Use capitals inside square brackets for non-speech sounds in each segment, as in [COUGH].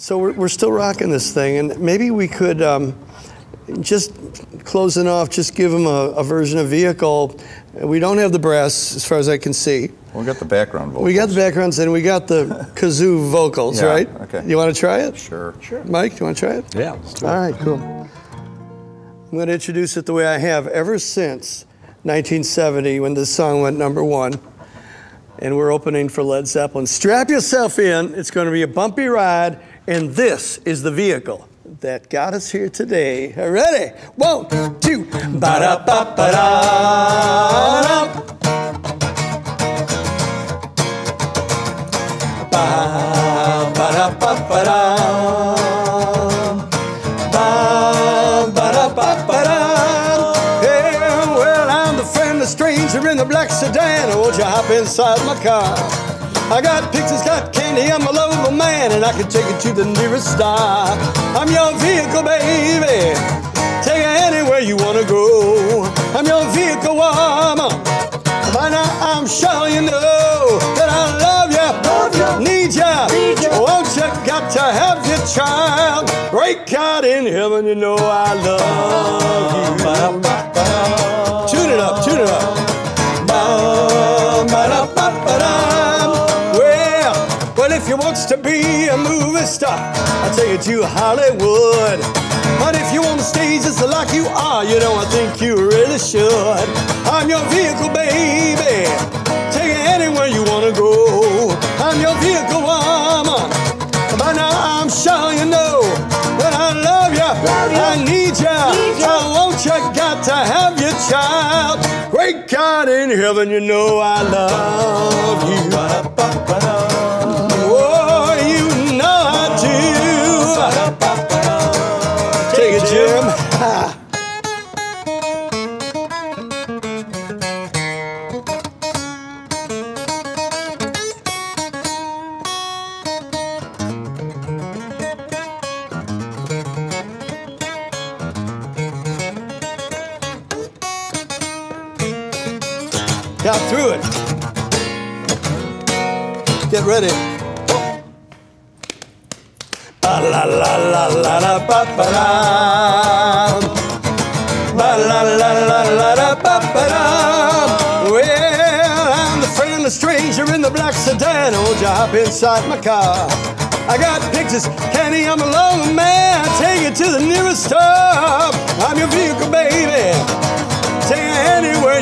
So we're, we're still rocking this thing, and maybe we could um, just closing off, just give them a, a, version of vehicle. We don't have the brass, as far as I can see. We got the background vocals. We got the backgrounds, and we got the [LAUGHS] kazoo vocals, yeah, right? Okay. You want to try it? Sure. Sure. Mike, do you want to try it? Yeah. All right, cool. I'm going to introduce it the way I have ever since 1970 when this song went number one and we're opening for Led Zeppelin. Strap yourself in. It's going to be a bumpy ride, and this is the vehicle that got us here today. Ready? One, two. Ba-da-ba-ba-da. Stranger in the black sedan. Oh, Won't you hop inside my car? I got pictures, got candy, I'm a lovable man, and I can take you to the nearest star. I'm your vehicle, baby. Take you anywhere you wanna go. I'm your vehicle, woman. By now I'm sure you know that I love you, love you. need you. Need you. Won't you got to have your child? Break out in heaven, you know I love you. Tune it up, tune it up. You wants to be a movie star, I'll take you to Hollywood. But if you want to stay just like you are, you know, I think you really should. I'm your vehicle, baby. Take you anywhere you want to go. I'm your vehicle, woman. By now I'm sure you know that I love you. Love you. I need you. Need you. I want you. Got to have your child. Great God in heaven, you know I love you. Got through it. Get ready. Ba la la la la la ba ba da. Ba la la la la la ba ba da. Well, I'm the friend, the stranger in the black sedan. Won't you hop inside my car? I got pictures, candy, I'm a lone man. Take you to the nearest stop. I'm your vehicle, baby. Take you anywhere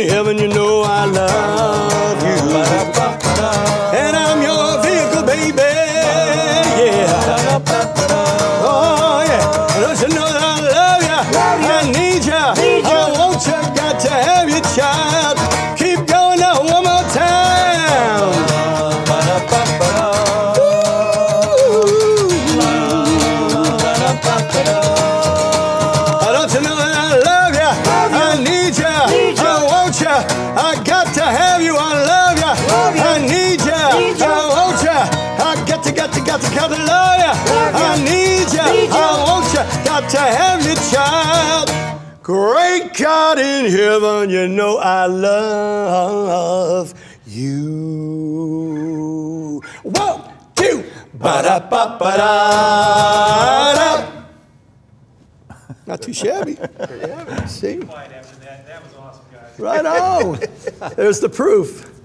in heaven, you know I love want you. I got to have you. I love you. I need you. I want you. I got to, got to, got to, got to love you. I need you. I want you. Got to have you, child. Great God in heaven, you know I love you. One, two, ba da ba ba da. Not too shabby. See? Right on. [LAUGHS] There's the proof.